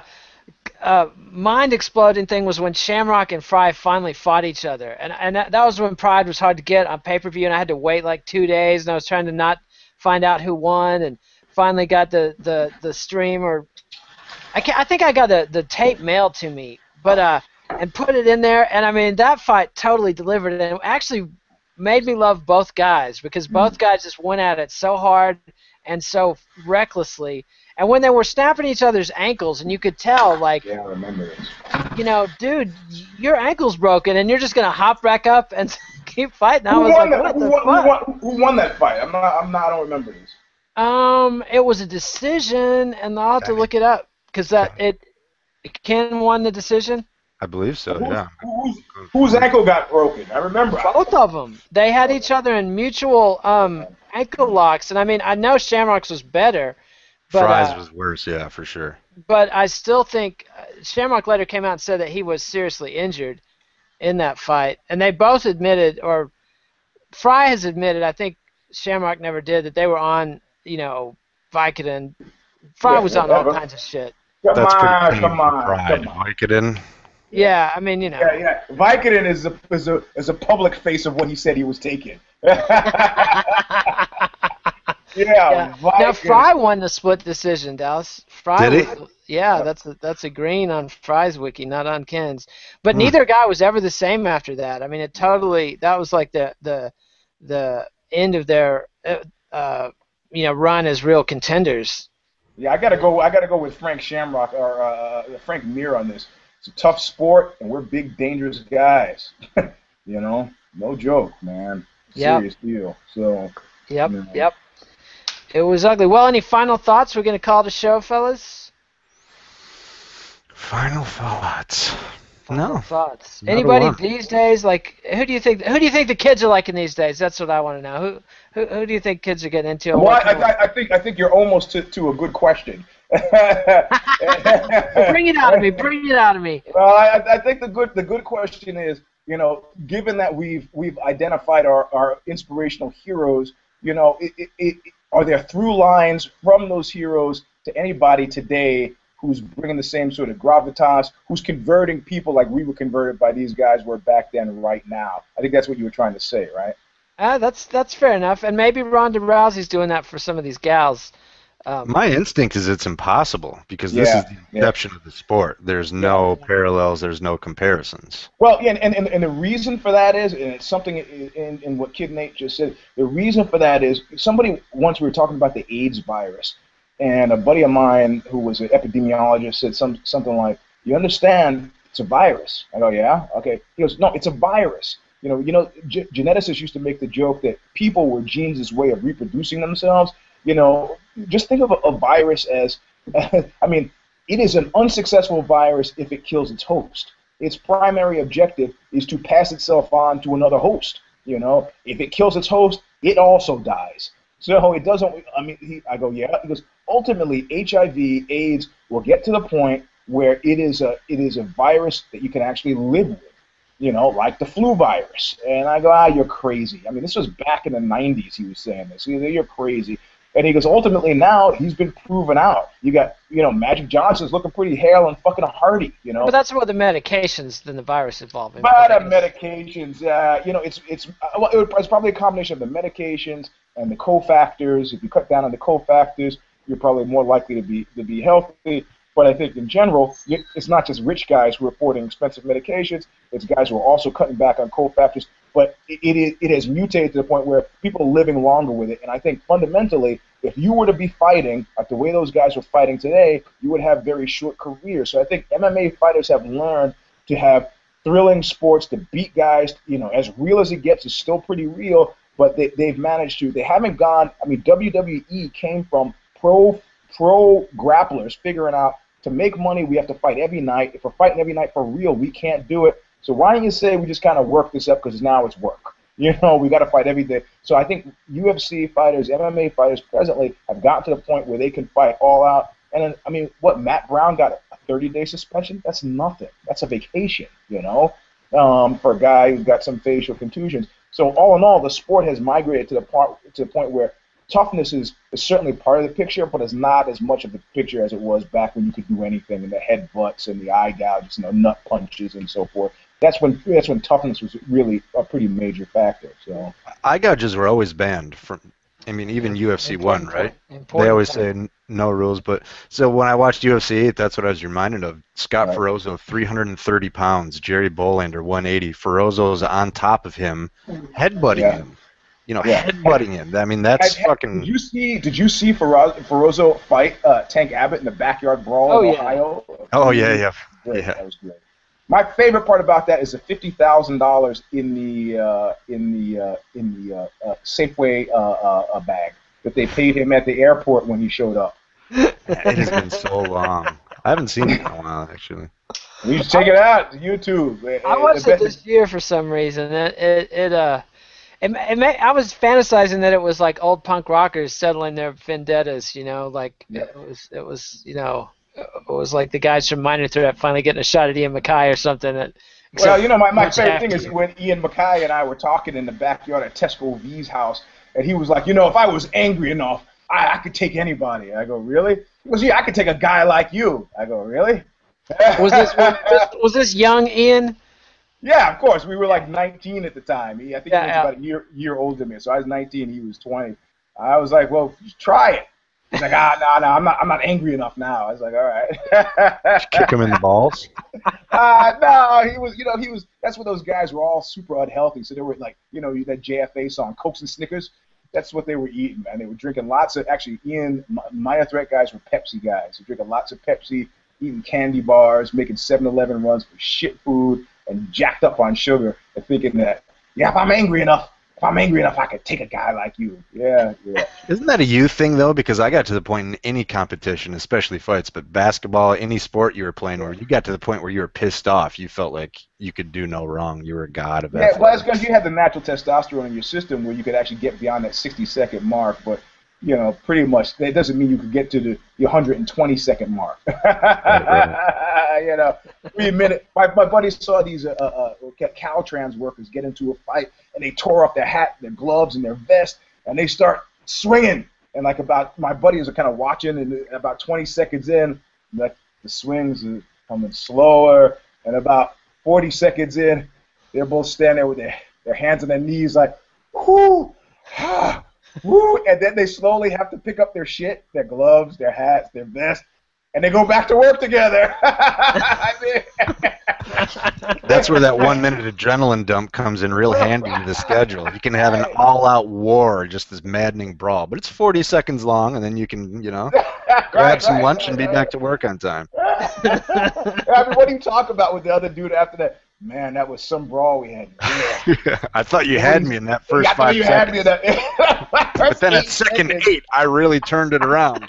Speaker 1: uh, mind exploding thing was when Shamrock and Frye finally fought each other, and and that, that was when Pride was hard to get on pay per view, and I had to wait like two days, and I was trying to not find out who won, and finally got the the the stream or I can I think I got the the tape mailed to me, but uh and put it in there, and I mean that fight totally delivered, and actually made me love both guys because both guys just went at it so hard and so recklessly. And when they were snapping each other's ankles, and you could tell, like,
Speaker 2: Yeah, I remember this.
Speaker 1: you know, dude, your ankle's broken, and you're just gonna hop back up and keep fighting. I
Speaker 2: Who
Speaker 1: was like,
Speaker 2: that,
Speaker 1: what
Speaker 2: who,
Speaker 1: the
Speaker 2: won, who,
Speaker 1: fuck?
Speaker 2: won, who won that fight? I'm not. I'm not. I don't remember this.
Speaker 1: Um, it was a decision, and I'll have to
Speaker 3: Kenny.
Speaker 1: look it up because that it Ken won the decision.
Speaker 3: I believe so.
Speaker 2: Who's-
Speaker 3: Yeah.
Speaker 2: Whose, whose ankle got broken? I remember.
Speaker 1: Both of them. They had each other in mutual um ankle locks, and I mean, I know Shamrock's was better, but
Speaker 3: Frye's
Speaker 1: uh,
Speaker 3: was worse. Yeah, for sure.
Speaker 1: but I still think uh, Shamrock later came out and said that he was seriously injured, in that fight, and they both admitted, or Frye has admitted, I think Shamrock never did, that they were on, you know, Vicodin. Frye
Speaker 2: Yeah,
Speaker 1: was on all kinds of shit.
Speaker 2: Come
Speaker 3: That's pretty
Speaker 2: on,
Speaker 3: clean
Speaker 2: come on,
Speaker 3: pride.
Speaker 2: come on.
Speaker 3: Vicodin.
Speaker 1: Yeah, I mean, you know.
Speaker 2: Yeah, yeah. Vicodin is a is a is a public face of what he said he was taking. yeah,
Speaker 1: Yeah. Now Frye won the split decision, Dallas. Frye
Speaker 3: Did he?
Speaker 1: was- yeah, that's a, that's a green on Frye's wiki, not on Ken's. But
Speaker 3: Hmm.
Speaker 1: neither guy was ever the same after that. I mean, it totally that was like the the the end of their uh, uh, you know run as real contenders.
Speaker 2: Yeah, I gotta go. I gotta go with Frank Shamrock or uh, Frank Mir on this. It's a tough sport, and we're big, dangerous guys. you know, no joke, man.
Speaker 1: Yep.
Speaker 2: Serious deal. So
Speaker 1: Yep,
Speaker 2: Yeah.
Speaker 1: yep. It was ugly. Well, any final thoughts? We're gonna call the show, fellas.
Speaker 3: Final thoughts.
Speaker 1: Final
Speaker 3: No.
Speaker 1: thoughts.
Speaker 3: Not
Speaker 1: Anybody these days? Like, who do you think? Who do you think the kids are liking these days? That's what I want to know. Who, who, who do you think kids are getting into?
Speaker 2: Well,
Speaker 1: what
Speaker 2: I, I, I think I think you're almost to, to a good question.
Speaker 1: bring it out of me. Bring it out of me.
Speaker 2: Well, I, I think the good the good question is, you know, given that we've we've identified our, our inspirational heroes, you know, it, it, it, are there through lines from those heroes to anybody today who's bringing the same sort of gravitas, who's converting people like we were converted by these guys were back then, right now? I think that's what you were trying to say, right?
Speaker 1: Uh, that's that's fair enough. And maybe Ronda Rousey's doing that for some of these gals. Um,
Speaker 3: My instinct is it's impossible because this
Speaker 2: Yeah,
Speaker 3: is the
Speaker 2: yeah.
Speaker 3: inception of the sport. There's no parallels. There's no comparisons.
Speaker 2: Well, yeah, and, and, and the reason for that is, and it's something in, in, in what Kid Nate just said, the reason for that is somebody, once we were talking about the AIDS virus, and a buddy of mine who was an epidemiologist said some, something like, you understand, it's a virus. I go, yeah, okay. He goes, no, it's a virus. You know, you know, ge- geneticists used to make the joke that people were genes' way of reproducing themselves. You know, just think of a, a virus as, I mean, it is an unsuccessful virus if it kills its host. Its primary objective is to pass itself on to another host. You know, if it kills its host, it also dies. So it doesn't. I mean, he, I go, yeah. He goes, ultimately, HIV, AIDS will get to the point where it is a it is a virus that you can actually live with. You know, like the flu virus. And I go, ah, you're crazy. I mean, this was back in the 90s. He was saying this. He goes, You're crazy. And he goes, ultimately now he's been proven out. You got, you know, Magic Johnson's looking pretty hale and fucking hearty. You know,
Speaker 1: but that's where the medications than the virus involving.
Speaker 2: but uh, medications, uh, you know, it's it's uh, well, it was- it's probably a combination of the medications and the cofactors. If you cut down on the cofactors, you're probably more likely to be to be healthy. But I think in general, it's not just rich guys who are affording expensive medications. It's guys who are also cutting back on cofactors. But it, it, it has mutated to the point where people are living longer with it. And I think fundamentally, if you were to be fighting like the way those guys were fighting today, you would have very short careers. So I think MMA fighters have learned to have thrilling sports to beat guys. You know, as real as it gets, is still pretty real. But they, they've managed to. They haven't gone. I mean, WWE came from pro pro grapplers figuring out to make money we have to fight every night. If we're fighting every night for real, we can't do it. So why don't you say we just kind of work this up because now it's work. You know, we got to fight every day. So I think UFC fighters, MMA fighters presently have gotten to the point where they can fight all out. And I mean, what Matt Brown got a 30-day suspension? That's nothing. That's a vacation. You know, um, for a guy who's got some facial contusions. So all in all, the sport has migrated to the part to the point where toughness is, is certainly part of the picture, but it's not as much of the picture as it was back when you could do anything and the headbutts and the eye gouges and the nut punches and so forth. That's when that's when toughness was really a pretty major factor. So
Speaker 3: Eye gouges were always banned from. I mean, even UFC one, right?
Speaker 1: Important
Speaker 3: They always
Speaker 1: point.
Speaker 3: say n- no rules, but so when I watched UFC 8, that's what I was reminded of. Scott
Speaker 2: Right.
Speaker 3: Ferrozzo, 330 pounds. Jerry Bohlander, 180. Ferrozzo's on top of him, headbutting
Speaker 2: Yeah.
Speaker 3: him. You know,
Speaker 2: Yeah.
Speaker 3: headbutting him. I mean, that's
Speaker 2: Have-
Speaker 3: fucking.
Speaker 2: Did you see? Did you see Ferraz- Ferrozzo fight uh, Tank Abbott in the backyard brawl
Speaker 1: Oh,
Speaker 2: in
Speaker 1: yeah.
Speaker 2: Ohio?
Speaker 3: oh yeah, yeah,
Speaker 2: Great.
Speaker 3: yeah.
Speaker 2: That was great. My favorite part about that is the fifty thousand dollars in the uh, in the uh, in the uh, uh, Safeway uh, uh, uh, bag that they paid him at the airport when he showed up.
Speaker 3: It has been so long. I haven't seen it in a while, actually.
Speaker 2: You should check it out. YouTube.
Speaker 1: I watched it this year for some reason. It it, it uh. It, it may, I was fantasizing that it was like old punk rockers settling their vendettas, you know, like
Speaker 2: Yeah.
Speaker 1: it was, it was, you know, it was like the guys from Minor Threat finally getting a shot at Ian MacKaye or something. It,
Speaker 2: Well, you know, my, my favorite thing
Speaker 1: after
Speaker 2: is when Ian MacKaye and I were talking in the backyard at Tesco Vee's house, and he was like, you know, if I was angry enough, I, I could take anybody. I go, really? He goes, yeah, I could take a guy like you. I go, really?
Speaker 1: Was this was this young Ian?
Speaker 2: Yeah, of course. We were like 19 at the time. He, I think
Speaker 1: Yeah,
Speaker 2: he was
Speaker 1: yeah.
Speaker 2: about a year year older than me. So I was 19. He was 20. I was like, well, try it. He's like, ah, no, no, I'm not, I'm not angry enough now. I was like, all right.
Speaker 3: Kick him in the balls.
Speaker 2: uh, no, he was, you know, he was. That's when those guys were all super unhealthy. So they were like, you know, that JFA song, Cokes and Snickers. That's what they were eating, man. They were drinking lots of. Actually, Ian, my, my threat guys were Pepsi guys. They were drinking lots of Pepsi, eating candy bars, making 7-Eleven runs for shit food, and jacked up on sugar, and thinking that, yeah, if I'm angry enough, if I'm angry enough, I could take a guy like you. Yeah, yeah.
Speaker 3: Isn't that a youth thing though? Because I got to the point in any competition, especially fights, but basketball, any sport you were playing, where you got to the point where you were pissed off, you felt like you could do no wrong. You were a god of
Speaker 2: Yeah, well,
Speaker 3: athletics.
Speaker 2: because you had the natural testosterone in your system where you could actually get beyond that 60 second mark. But, you know, pretty much that doesn't mean you could get to the, the 120 second mark. you know, admit it. My, my buddy saw these uh, uh, uh, Caltrans workers get into a fight and they tore off their hat, their gloves, and their vest, and they start swinging. And like about my buddies are kind of watching, and about 20 seconds in, like the swings are coming slower, and about 40 seconds in, they're both standing there with their, their hands on their knees, like, whoo, ah, whoo, and then they slowly have to pick up their shit, their gloves, their hats, their vest, and they go back to work together.
Speaker 3: That's where that one minute adrenaline dump comes in real handy to the schedule. You can have an all out war, just this maddening brawl. But it's 40 seconds long, and then you can, you know, grab
Speaker 2: Right,
Speaker 3: some
Speaker 2: right,
Speaker 3: lunch and be
Speaker 2: right,
Speaker 3: back to work on time.
Speaker 2: I mean, what do you talk about with the other dude after that? Man, that was some brawl we had. Yeah.
Speaker 3: I thought you had me in that first
Speaker 2: Yeah, I
Speaker 3: five
Speaker 2: you had
Speaker 3: seconds.
Speaker 2: me in that.
Speaker 3: But then at second
Speaker 2: seconds.
Speaker 3: eight, I really turned it around.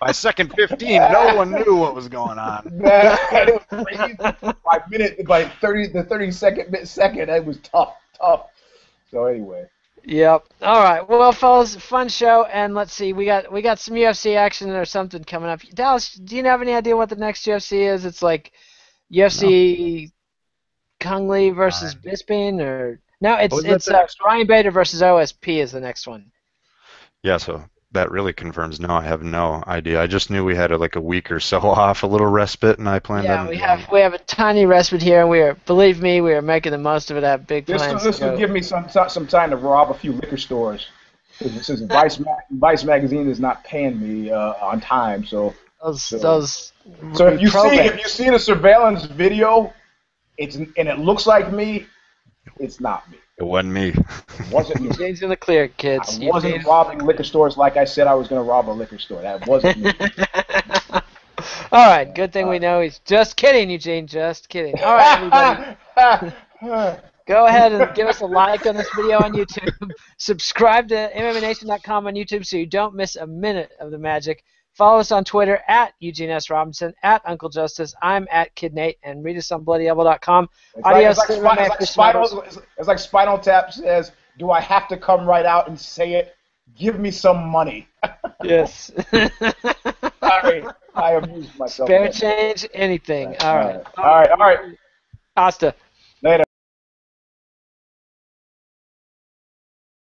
Speaker 3: By second 15, no one knew what was going on.
Speaker 2: Man, it was crazy. By minute, by thirty, the thirty second mid second, it was tough, tough. So anyway,
Speaker 1: Yep. All right. Well, fellas, fun show, and let's see. We got we got some UFC action or something coming up. Dallas, do you have any idea what the next UFC is? It's like UFC Kung Le versus Bisping, or no? It's it's uh, Ryan Bader versus OSP is the next one.
Speaker 3: Yeah, so that really confirms no, I have no idea. I just knew we had a, like a week or so off, a little respite, and I planned
Speaker 1: Yeah,
Speaker 3: on.
Speaker 1: we have we have a tiny respite here, and we are believe me, we are making the most of it. Have big
Speaker 2: this
Speaker 1: plans.
Speaker 2: this will give me some some time to rob a few liquor stores. Since since Vice Ma- Vice magazine is not paying me uh, on time, so
Speaker 1: those those.
Speaker 2: so if you see
Speaker 1: programs.
Speaker 2: if you see the surveillance video, it's and it looks like me, it's not me.
Speaker 3: It wasn't me.
Speaker 2: It wasn't me.
Speaker 1: James in the clear, kids.
Speaker 2: I
Speaker 1: You
Speaker 2: wasn't
Speaker 1: made-
Speaker 2: robbing liquor stores like I said I was going to rob a liquor store. That wasn't me.
Speaker 1: All right, good thing we know he's just kidding, Eugene. Just kidding. All right, everybody, go ahead and give us a like on this video on YouTube. Subscribe to MMANation.com on YouTube so you don't miss a minute of the magic. Follow us on Twitter at Eugene S. Robinson, at Uncle Justice. I'm at Kid Nate, and read us on BloodyElbow.com.
Speaker 2: It's like, it's, like,
Speaker 1: to
Speaker 2: Spi-
Speaker 1: MMA
Speaker 2: it's, like. Spinal, it's, it's like Spinal Tap says, "Do I have to come right out and say it? Give me some money."
Speaker 1: Yes.
Speaker 2: Sorry, I amused myself.
Speaker 1: Spare change, anything. All right.
Speaker 2: All right. All right.
Speaker 1: Asta.